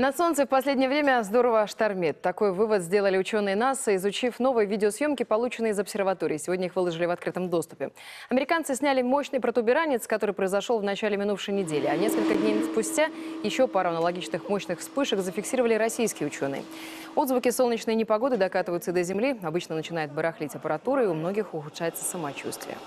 На Солнце в последнее время здорово штормит. Такой вывод сделали ученые НАСА, изучив новые видеосъемки, полученные из обсерватории. Сегодня их выложили в открытом доступе. Американцы сняли мощный протуберанец, который произошел в начале минувшей недели. А несколько дней спустя еще пару аналогичных мощных вспышек зафиксировали российские ученые. Отзвуки солнечной непогоды докатываются до Земли. Обычно начинает барахлить аппаратура, и у многих ухудшается самочувствие.